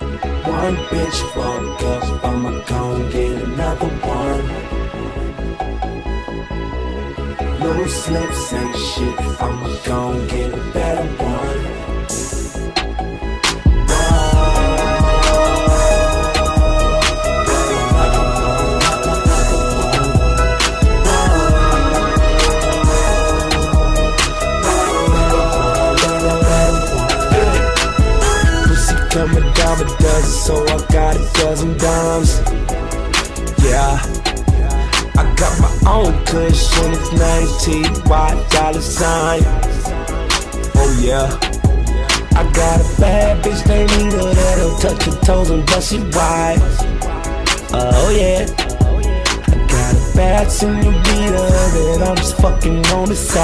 one bitch fuck up, I'ma gon' get another one. No slips ain't shit, I'ma gon' get Pussy coming down a dozen, so I got a dozen dimes. Yeah. I got my own cushion, it's name T-Y dollar sign. Oh yeah. I got a bad bitch named Nina that'll touch your toes and bust it wide. Oh yeah. I got a bad senorita that I'm just fucking on the side.